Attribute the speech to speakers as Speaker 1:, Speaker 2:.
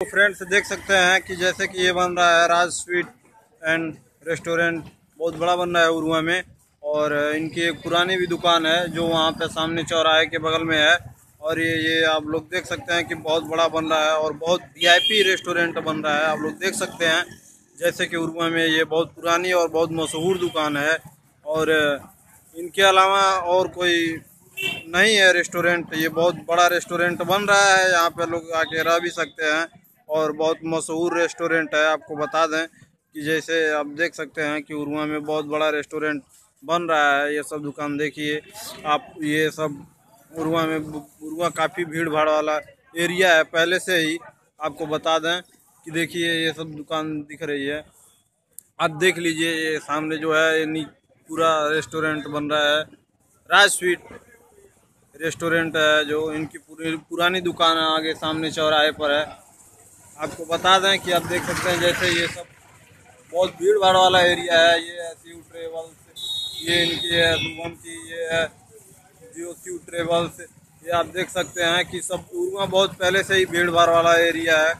Speaker 1: तो फ्रेंड्स देख सकते हैं कि जैसे कि ये बन रहा है राज स्वीट एंड रेस्टोरेंट, बहुत बड़ा बन रहा है उरुआ में। और इनकी एक पुरानी भी दुकान है जो वहाँ पे सामने चौराहे के बगल में है। और ये ये आप लोग देख सकते हैं कि बहुत बड़ा बन रहा है और बहुत वीआईपी रेस्टोरेंट बन रहा है। आप लोग देख सकते हैं, जैसे कि उरुआ में ये बहुत पुरानी और बहुत मशहूर दुकान है। और इनके अलावा और कोई नहीं है रेस्टोरेंट। ये बहुत बड़ा रेस्टोरेंट बन रहा है। यहाँ पे लोग आके रह भी सकते हैं। और बहुत मशहूर रेस्टोरेंट है, आपको बता दें कि जैसे आप देख सकते हैं कि उरुआ में बहुत बड़ा रेस्टोरेंट बन रहा है, ये सब दुकान देखिए, आप ये सब उरुआ में उरुआ काफ़ी भीड़ भाड़ वाला एरिया है, पहले से ही आपको बता दें कि देखिए ये सब दुकान दिख रही है। आप देख लीजिए, ये सामने जो है, ये पूरा रेस्टोरेंट बन रहा है, राज स्वीट रेस्टोरेंट है जो इनकी पूरी, पुरानी दुकान है, आगे सामने चौराहे पर है। आपको बता दें कि आप देख सकते हैं जैसे ये सब बहुत भीड़ भाड़ वाला एरिया है, ये है सी ट्रेवल्स ये इनकी है शुभम की, ये है जियो सी ट्रेवल्स ये आप देख सकते हैं कि सब उर्मा बहुत पहले से ही भीड़ भाड़ वाला एरिया है।